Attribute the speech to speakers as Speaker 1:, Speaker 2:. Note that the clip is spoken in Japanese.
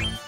Speaker 1: ん